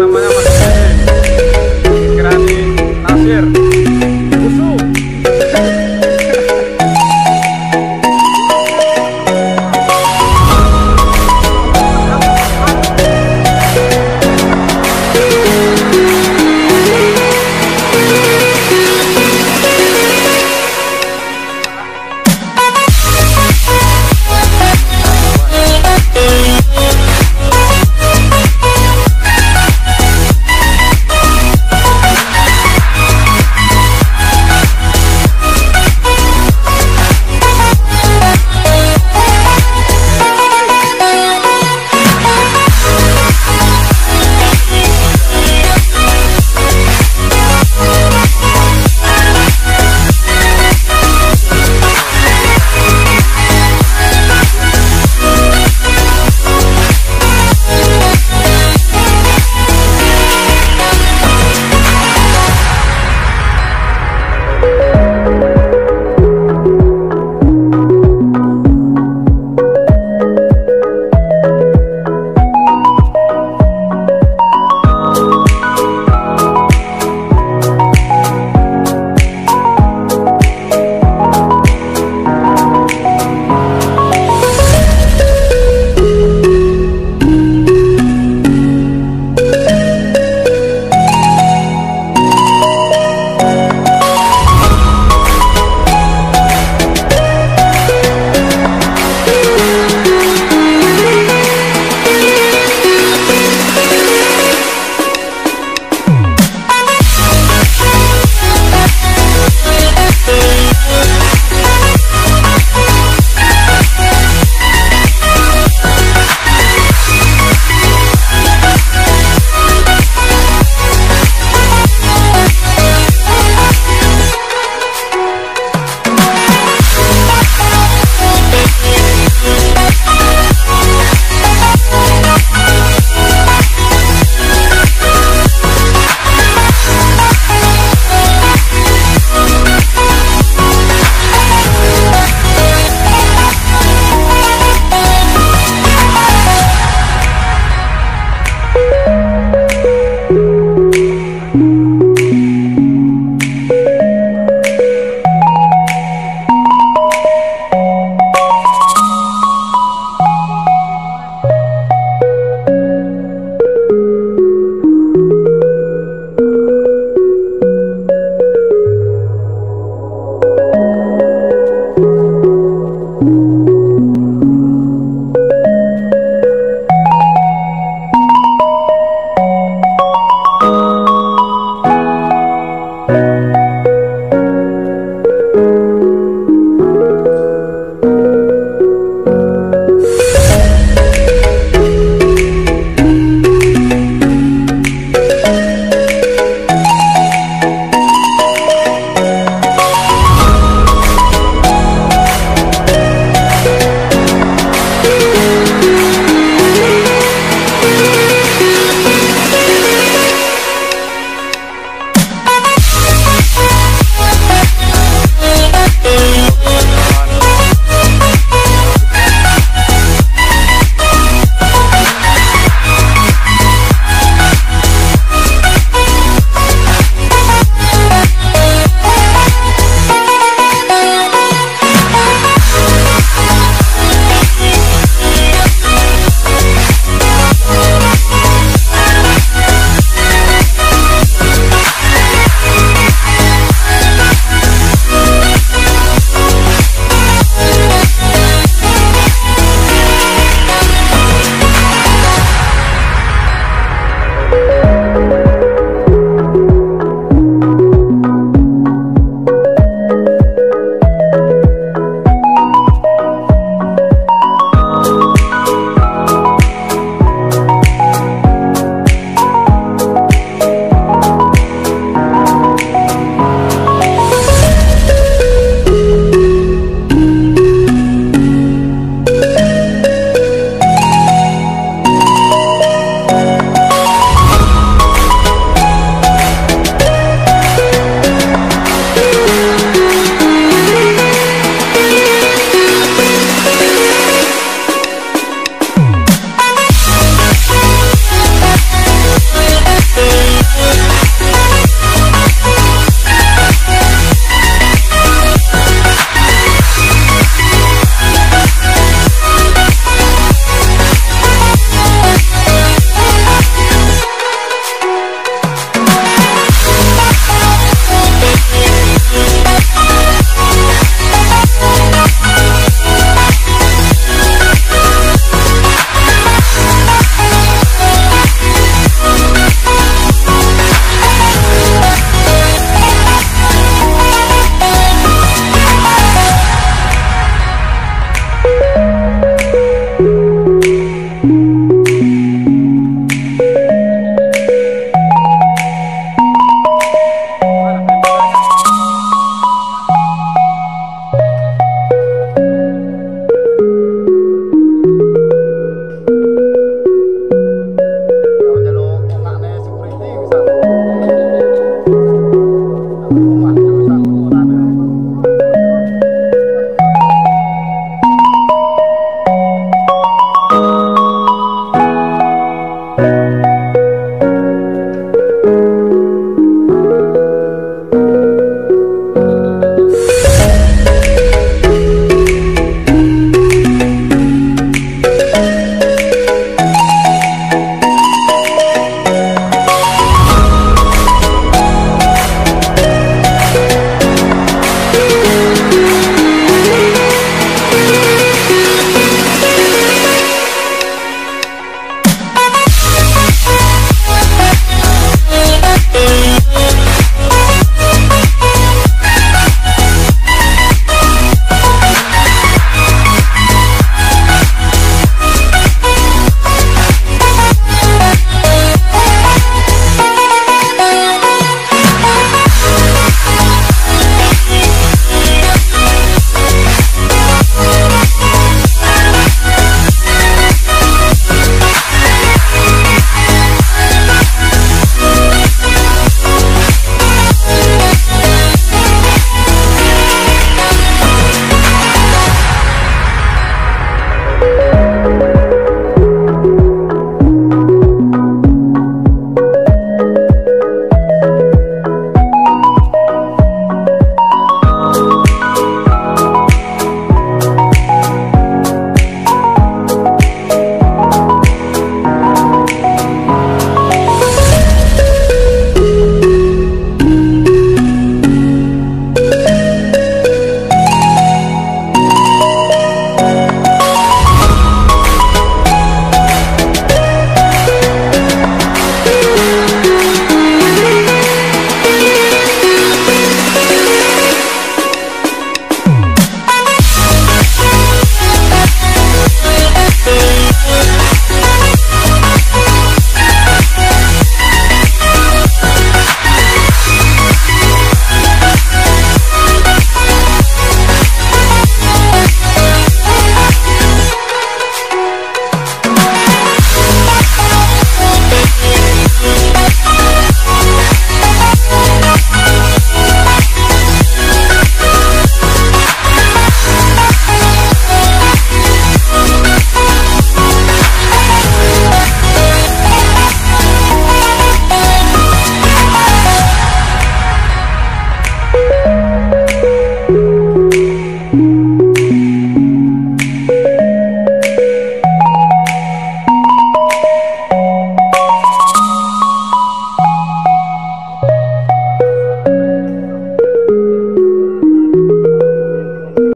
mamá.